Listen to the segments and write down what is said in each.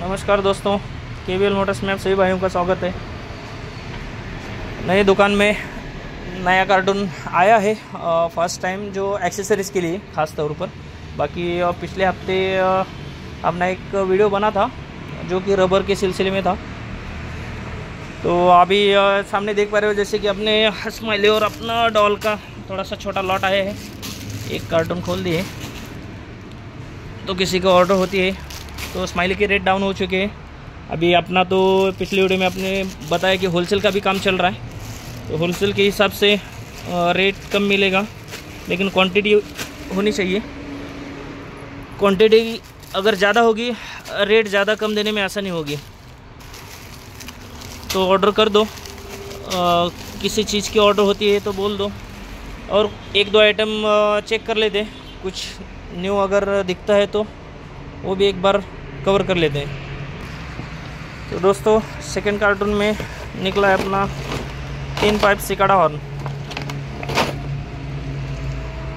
नमस्कार दोस्तों के वी एल मोटर्स में आप सभी भाइयों का स्वागत है। नई दुकान में नया कार्टून आया है फ़र्स्ट टाइम जो एक्सेसरीज़ के लिए, ख़ास तौर पर। बाकी पिछले हफ़्ते अपना एक वीडियो बना था, जो कि रबर के सिलसिले में था। तो अभी सामने देख पा रहे हो, जैसे कि अपने स्माइली और अपना डॉल का थोड़ा सा छोटा लॉट आया है। एक कार्टून खोल दिए। तो किसी को ऑर्डर होती है। तो स्माइली के रेट डाउन हो चुके हैं। अभी अपना तो पिछले वीडियो में आपने बताया कि होलसेल का भी काम चल रहा है। तो होलसेल के हिसाब से रेट कम मिलेगा लेकिन क्वांटिटी होनी चाहिए। क्वांटिटी अगर ज़्यादा होगी रेट ज़्यादा कम देने में आसानी होगी। तो ऑर्डर कर दो। अ, किसी चीज़ की ऑर्डर होती है तो बोल दो। और एक दो आइटम चेक कर लेते कुछ न्यू अगर दिखता है तो वो भी एक बार कवर कर लेते हैं। तो दोस्तों सेकंड कार्टून में निकला है अपना तीन पाइप सिकाड़ा हॉर्न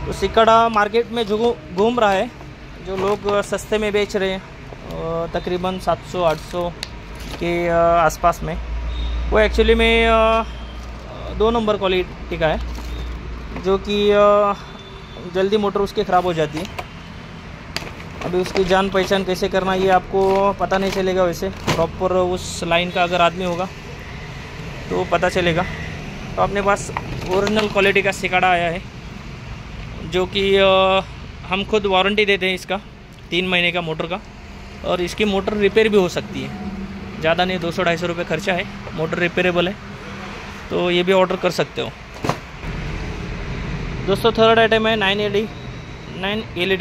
तो सिकाड़ा मार्केट में जो घूम रहा है, जो लोग सस्ते में बेच रहे हैं तकरीबन 700-800 के आसपास में। वो एक्चुअली में दो नंबर क्वालिटी का है, जो कि जल्दी मोटर उसकी ख़राब हो जाती है। अभी उसकी जान पहचान कैसे करना ये आपको पता नहीं चलेगा वैसे। प्रॉपर उस लाइन का अगर आदमी होगा तो पता चलेगा। तो अपने पास ओरिजिनल क्वालिटी का सिकाड़ा आया है, जो कि हम खुद वारंटी देते हैं इसका, तीन महीने का मोटर का। और इसकी मोटर रिपेयर भी हो सकती है। ज़्यादा नहीं, दो सौ, ढाई सौ रुपये खर्चा है, मोटर रिपेयरेबल है। तो ये भी ऑर्डर कर सकते हो। दोस्तों थर्ड आइटम है नाइन एल नाइन एल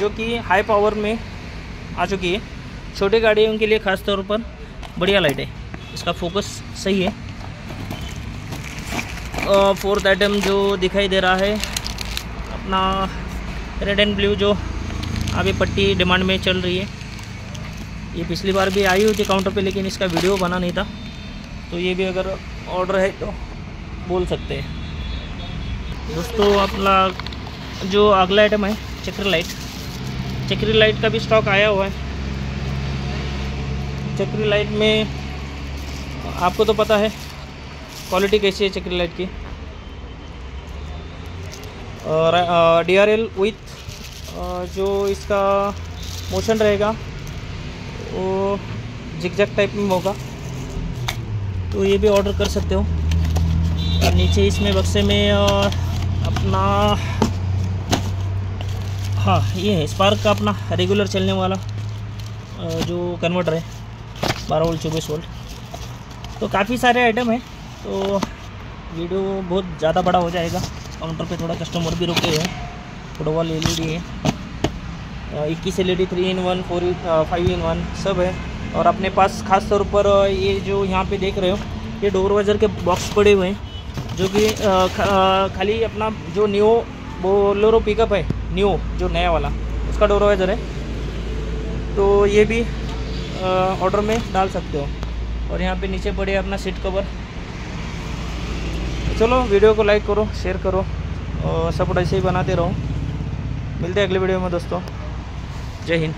जो कि हाई पावर में आ चुकी है। छोटे गाड़ियों के लिए ख़ास तौर पर बढ़िया लाइट है। इसका फोकस सही है। फोर्थ आइटम जो दिखाई दे रहा है, अपना रेड एंड ब्लू जो अभी पट्टी डिमांड में चल रही है। ये पिछली बार भी आई हुई थी काउंटर पे, लेकिन इसका वीडियो बना नहीं था। तो ये भी अगर ऑर्डर है तो बोल सकते हैं। दोस्तों, अपना जो अगला आइटम है, चक्र लाइट चक्री लाइट का भी स्टॉक आया हुआ है। चक्री लाइट में आपको तो पता है, क्वालिटी कैसी है चक्री लाइट की। और डी आर एल विथ जो इसका मोशन रहेगा, वो जिगजैग टाइप में होगा। तो ये भी ऑर्डर कर सकते हो। और नीचे इसमें बक्से में अपना हाँ ये है स्पार्क का अपना रेगुलर चलने वाला जो कन्वर्टर है, बारह वोल्ट चौबीस वोल्ट तो काफ़ी सारे आइटम हैं तो वीडियो बहुत ज़्यादा बड़ा हो जाएगा। काउंटर पे थोड़ा कस्टमर भी रुके हैं फुटबॉल एल ई डी है इक्कीस L E D three in one four five in one सब है। और अपने पास खास तौर पर ये जो यहाँ पे देख रहे हो, ये डोर वाइजर के बॉक्स पड़े हुए हैं, जो कि खाली अपना जो न्यू बोलोरो पिकअप है न्यू, जो नया वाला, उसका डोर है। तो ये भी ऑर्डर में डाल सकते हो। और यहाँ पे नीचे पड़े अपना सीट कवर चलो वीडियो को लाइक करो शेयर करो, और सपोर्ट ऐसे ही बनाते रहो। मिलते हैं अगले वीडियो में, दोस्तों। जय हिंद।